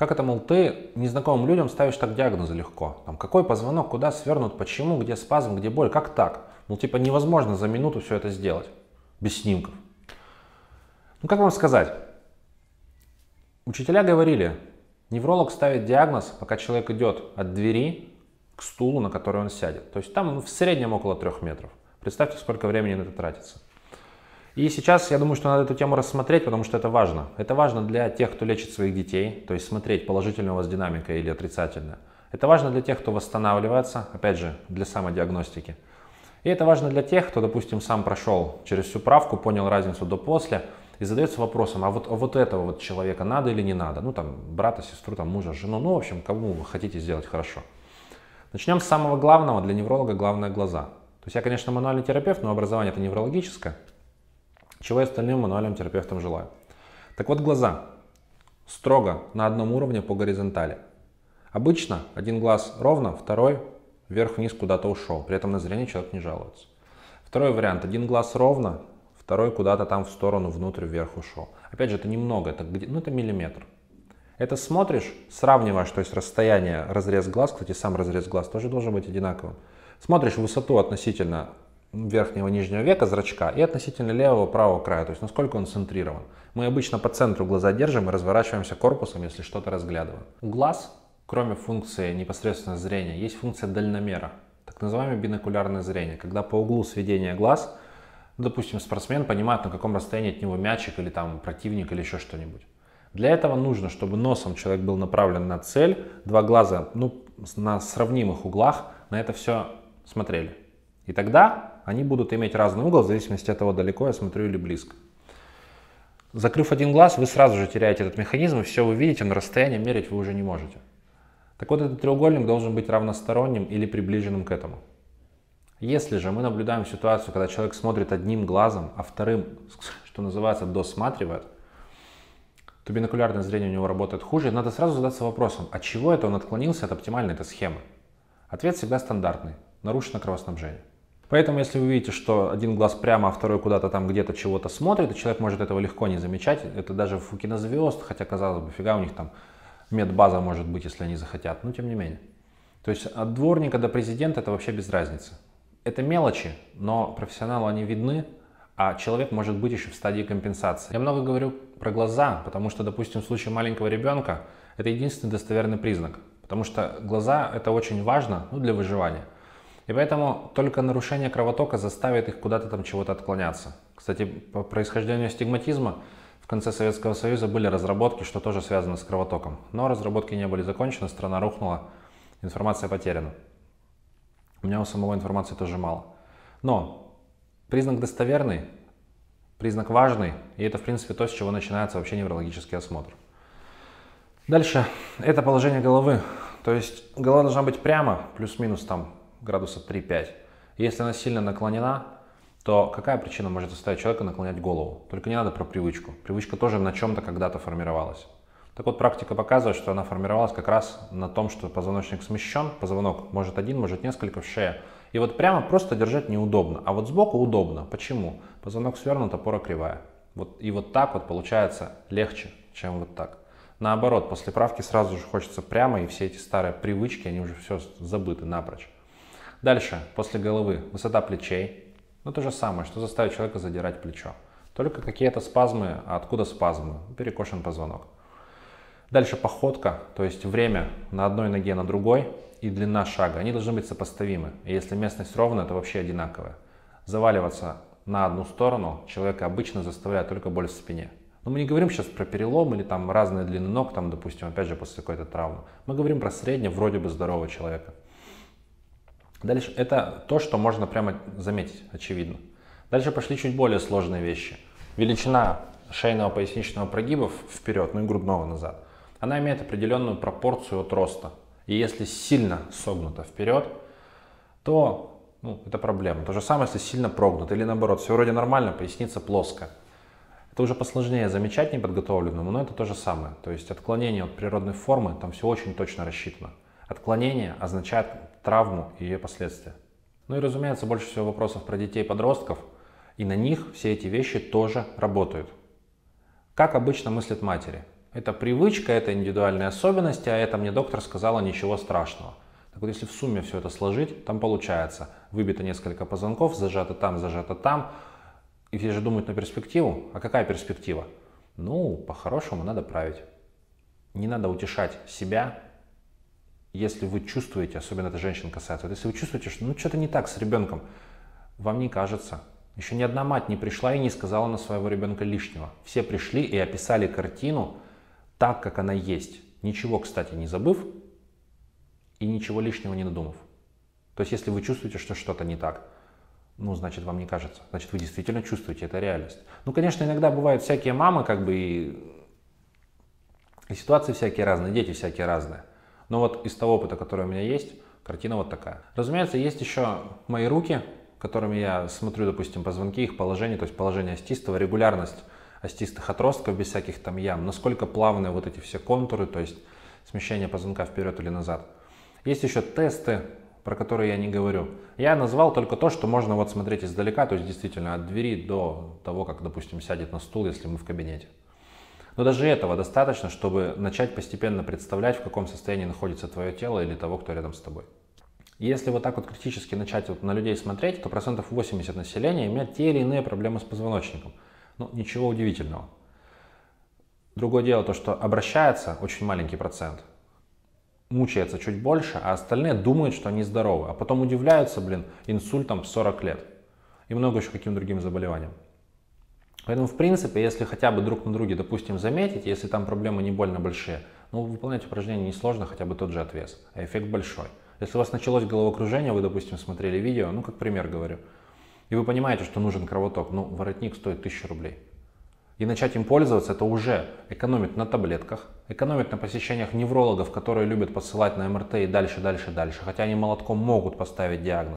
Как это, мол, ты незнакомым людям ставишь так диагнозы легко? Там, какой позвонок, куда свернут, почему, где спазм, где боль, как так? Ну, типа, невозможно за минуту все это сделать без снимков. Ну, как вам сказать? Учителя говорили, невролог ставит диагноз, пока человек идет от двери к стулу, на который он сядет. То есть там в среднем около трех метров. Представьте, сколько времени на это тратится. И сейчас я думаю, что надо эту тему рассмотреть, потому что это важно. Это важно для тех, кто лечит своих детей, то есть смотреть, положительная у вас динамика или отрицательная. Это важно для тех, кто восстанавливается, опять же, для самодиагностики. И это важно для тех, кто, допустим, сам прошел через всю правку, понял разницу до-после и задается вопросом, а вот, а вот этого вот человека надо или не надо? Ну, там, брата, сестру, там, мужа, жену, ну, в общем, кому вы хотите сделать хорошо. Начнем с самого главного, для невролога главное глаза. То есть я, конечно, мануальный терапевт, но образование это неврологическое, чего я остальным мануальным терапевтам желаю. Так вот, глаза. Строго на одном уровне по горизонтали. Обычно один глаз ровно, второй вверх-вниз куда-то ушел. При этом на зрение человек не жалуется. Второй вариант. Один глаз ровно, второй куда-то там в сторону, внутрь, вверх ушел. Опять же, это немного, это, ну, это миллиметр. Это смотришь, сравниваешь, то есть расстояние, разрез глаз, кстати, сам разрез глаз тоже должен быть одинаковым. Смотришь высоту относительно верхнего нижнего века зрачка и относительно левого правого края, то есть насколько он центрирован. Мы обычно по центру глаза держим и разворачиваемся корпусом, если что-то разглядываем. У глаз, кроме функции непосредственно зрения, есть функция дальномера, так называемое бинокулярное зрение, когда по углу сведения глаз, допустим, спортсмен понимает, на каком расстоянии от него мячик или там противник или еще что-нибудь. Для этого нужно, чтобы носом человек был направлен на цель, два глаза ну, на сравнимых углах на это все смотрели. И тогда они будут иметь разный угол в зависимости от того, далеко я смотрю или близко. Закрыв один глаз, вы сразу же теряете этот механизм, и все вы видите, но расстояние мерить вы уже не можете. Так вот, этот треугольник должен быть равносторонним или приближенным к этому. Если же мы наблюдаем ситуацию, когда человек смотрит одним глазом, а вторым, что называется, досматривает – то бинокулярное зрение у него работает хуже, надо сразу задаться вопросом, от чего это он отклонился от оптимальной этой схемы? Ответ всегда стандартный – нарушено кровоснабжение. Поэтому, если вы видите, что один глаз прямо, а второй куда-то там где-то чего-то смотрит, и человек может этого легко не замечать, это даже в кинозвезд, хотя, казалось бы, фига у них там медбаза может быть, если они захотят, но тем не менее. То есть от дворника до президента это вообще без разницы. Это мелочи, но профессионалу они видны, а человек может быть еще в стадии компенсации. Я много говорю про глаза, потому что, допустим, в случае маленького ребенка это единственный достоверный признак, потому что глаза это очень важно ну, для выживания. И поэтому только нарушение кровотока заставит их куда-то там чего-то отклоняться. Кстати, по происхождению стигматизма в конце Советского Союза были разработки, что тоже связано с кровотоком. Но разработки не были закончены, страна рухнула, информация потеряна. У меня у самого информации тоже мало. Но Признак достоверный, признак важный, и это, в принципе, то, с чего начинается вообще неврологический осмотр. Дальше, это положение головы. То есть голова должна быть прямо, плюс-минус там градуса 3-5. Если она сильно наклонена, то какая причина может заставить человека наклонять голову? Только не надо про привычку. Привычка тоже на чем-то когда-то формировалась. Так вот, практика показывает, что она формировалась как раз на том, что позвоночник смещен, позвонок может один, может несколько в шее, и вот прямо просто держать неудобно, а вот сбоку удобно. Почему? Позвонок свернут, опора кривая. Вот, и вот так вот получается легче, чем вот так. Наоборот, после правки сразу же хочется прямо, и все эти старые привычки, они уже все забыты напрочь. Дальше, после головы, высота плечей. Ну, то же самое, что заставит человека задирать плечо. Только какие-то спазмы, а откуда спазмы? Перекошен позвонок. Дальше походка, то есть время на одной ноге на другой и длина шага, они должны быть сопоставимы. И если местность ровная, то вообще одинаковая. Заваливаться на одну сторону человека обычно заставляет только боль в спине. Но мы не говорим сейчас про перелом или там разные длины ног, там, допустим, опять же, после какой-то травмы. Мы говорим про среднее, вроде бы здорового человека. Дальше это то, что можно прямо заметить, очевидно. Дальше пошли чуть более сложные вещи. Величина шейного поясничного прогиба вперед, ну и грудного назад она имеет определенную пропорцию от роста. И если сильно согнута вперед, то ну, это проблема. То же самое, если сильно прогнуто. Или наоборот, все вроде нормально, поясница плоская. Это уже посложнее замечать неподготовленному, но это то же самое. То есть отклонение от природной формы, там все очень точно рассчитано. Отклонение означает травму и ее последствия. Ну и разумеется, больше всего вопросов про детей и подростков, и на них все эти вещи тоже работают. Как обычно мыслят матери? Это привычка, это индивидуальные особенности, а это мне доктор сказала ничего страшного. Так вот, если в сумме все это сложить, там получается, выбито несколько позвонков, зажато там, зажато там, и все же думают на перспективу. А какая перспектива? Ну, по-хорошему надо править. Не надо утешать себя, если вы чувствуете, особенно это женщин касается, вот если вы чувствуете, что ну что-то не так с ребенком, вам не кажется. Еще ни одна мать не пришла и не сказала на своего ребенка лишнего. Все пришли и описали картину так, как она есть. Ничего, кстати, не забыв и ничего лишнего не надумав. То есть, если вы чувствуете, что что-то не так, ну, значит, вам не кажется. Значит, вы действительно чувствуете, это реальность. Ну, конечно, иногда бывают всякие мамы, как бы, и, и ситуации всякие разные, дети всякие разные. Но вот из того опыта, который у меня есть, картина вот такая. Разумеется, есть еще мои руки, которыми я смотрю, допустим, позвонки, их положение, то есть положение остистого, регулярность остистых отростков без всяких там ям, насколько плавные вот эти все контуры, то есть смещение позвонка вперед или назад. Есть еще тесты, про которые я не говорю. Я назвал только то, что можно вот смотреть издалека, то есть действительно от двери до того, как, допустим, сядет на стул, если мы в кабинете. Но даже этого достаточно, чтобы начать постепенно представлять, в каком состоянии находится твое тело или того, кто рядом с тобой. Если вот так вот критически начать вот на людей смотреть, то процентов 80 населения имеют те или иные проблемы с позвоночником. Ну, ничего удивительного. Другое дело то, что обращается очень маленький процент, мучается чуть больше, а остальные думают, что они здоровы, а потом удивляются, блин, инсультом в 40 лет и много еще каким другим заболеваниям. Поэтому, в принципе, если хотя бы друг на друге, допустим, заметить, если там проблемы не больно большие, ну, выполнять упражнение несложно, хотя бы тот же отвес, а эффект большой. Если у вас началось головокружение, вы, допустим, смотрели видео, ну, как пример говорю, и вы понимаете, что нужен кровоток, ну, воротник стоит 1000 рублей. И начать им пользоваться, это уже экономит на таблетках, экономит на посещениях неврологов, которые любят посылать на МРТ и дальше, дальше, дальше. Хотя они молотком могут поставить диагноз.